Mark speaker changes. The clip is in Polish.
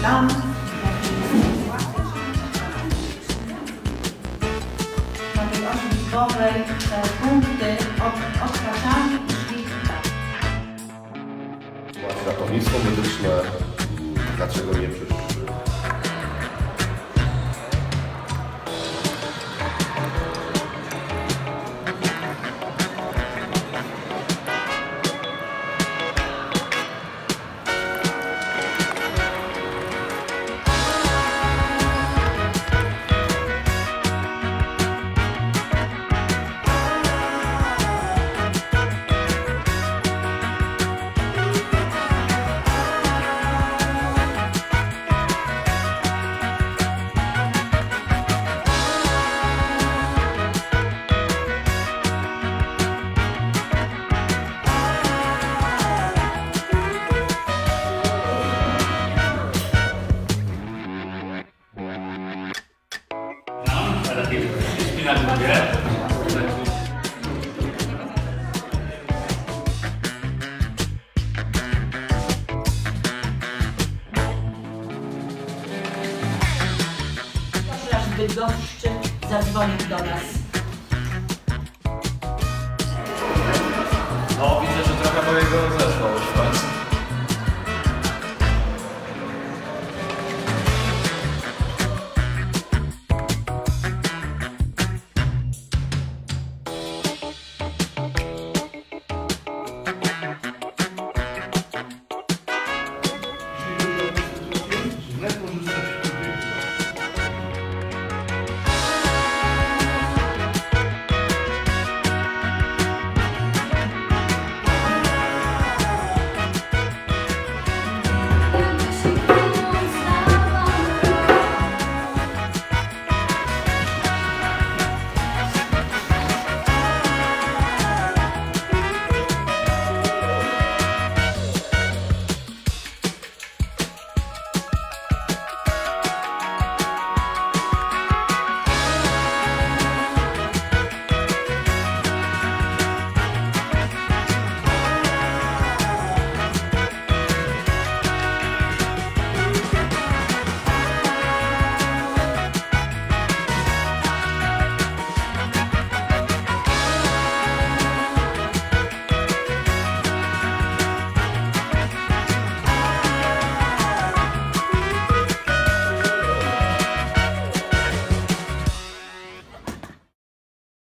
Speaker 1: plan. Na tej osi liczbowej punkty od, odhaczamy i.
Speaker 2: Ratownictwo medyczne, dlaczego nie przyszły?
Speaker 3: Spinać
Speaker 1: aż Bydgoszczy zadzwonił do nas.
Speaker 3: No widzę, że trochę mojego.